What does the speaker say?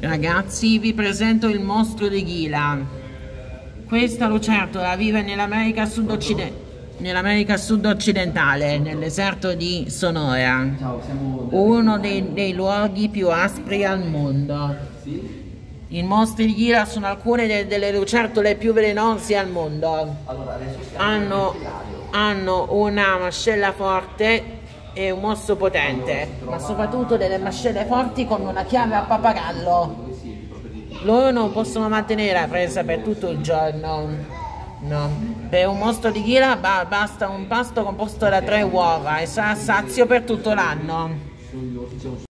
Ragazzi, vi presento il mostro di Ghila. Questa lucertola vive nell'America sud-occidentale nell'America sud-occidentale, nel deserto di Sonora, uno dei, dei, luoghi più aspri al mondo. I mostri di Ghila sono alcune de, delle lucertole più velenose al mondo. Hanno, hanno una mascella forte e un mosso potente, ma soprattutto delle mascelle forti con una chiave a pappagallo. Loro non possono mantenere la presa per tutto il giorno. No. Per un mostro di ghira basta un pasto composto da tre uova e sarà sazio per tutto l'anno.